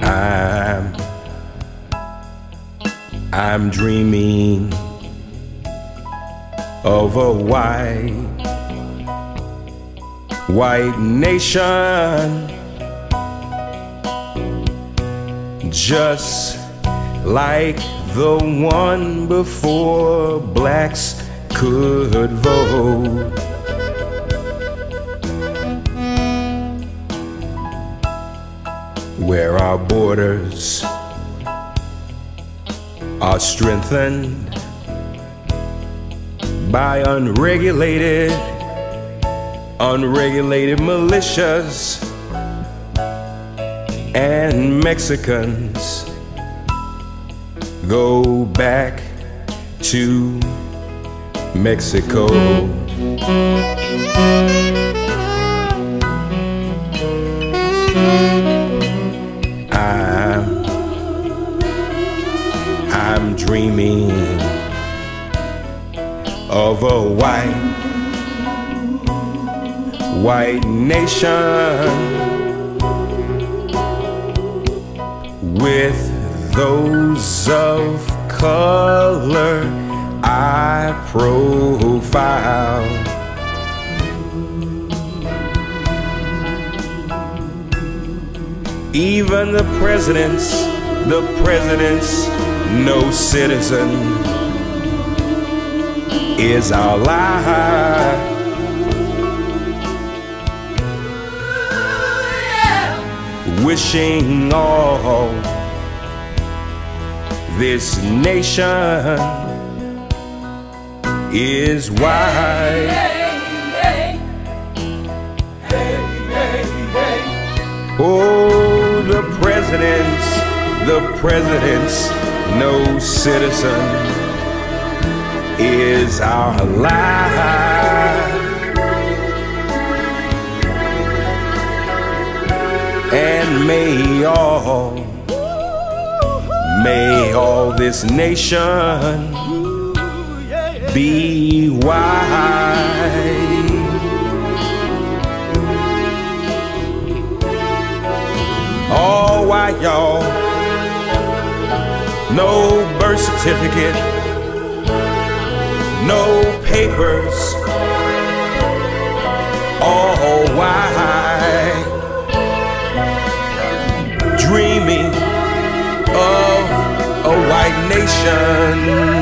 I'm I'm dreaming of a white white nation just like the one before blacks could vote. Where our borders are strengthened by unregulated, unregulated militias and Mexicans go back to Mexico. Dreaming of a white white nation with those of color I profile. Even the presidents, the presidents, no citizen is lie. Wishing all this nation is white. Oh, the presidents, the presidents, no citizen is our lie. And may all, may all this nation be white. All white, y'all. No birth certificate, no papers. All white. Dreaming of a white nation.